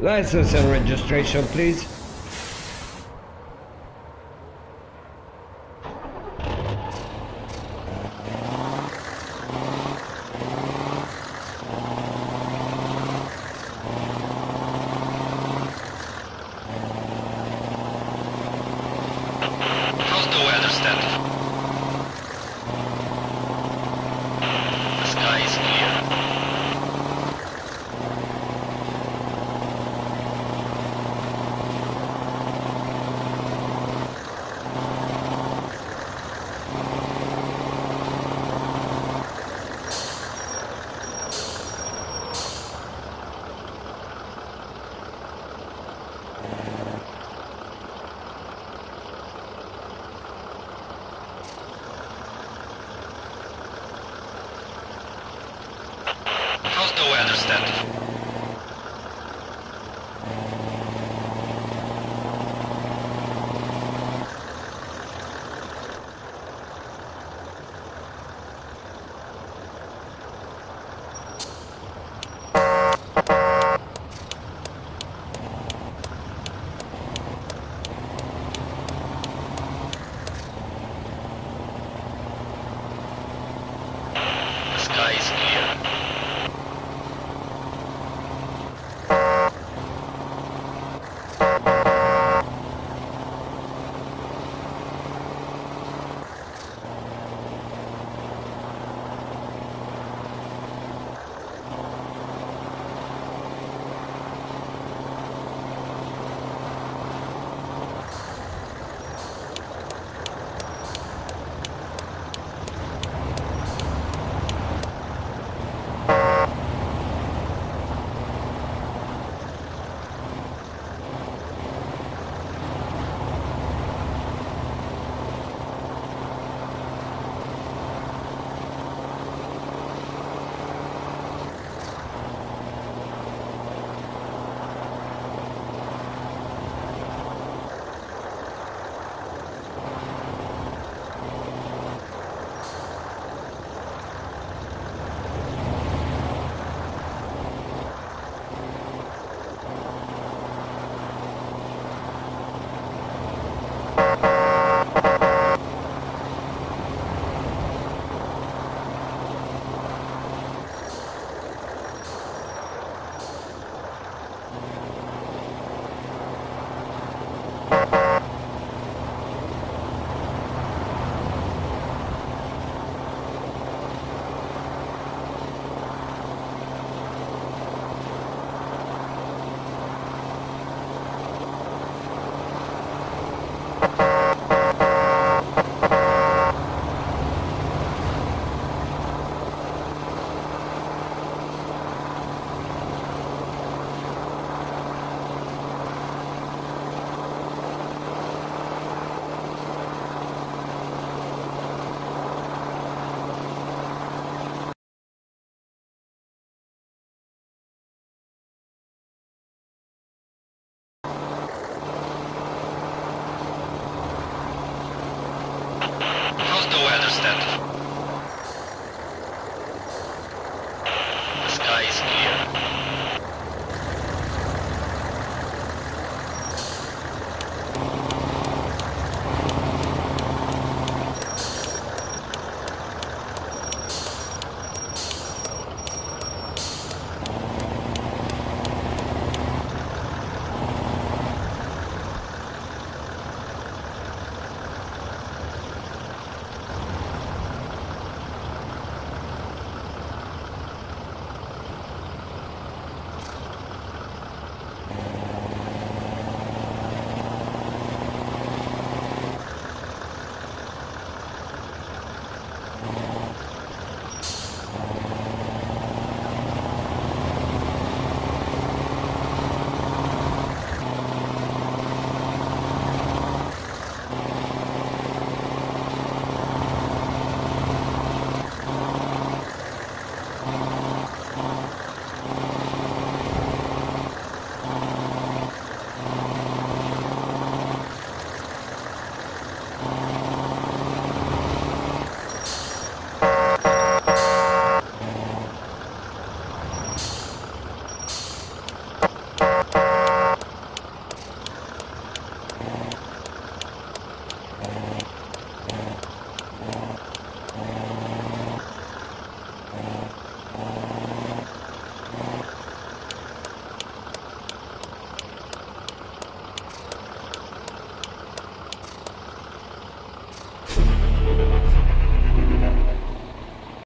License and registration, please. How's the Stand? Oh.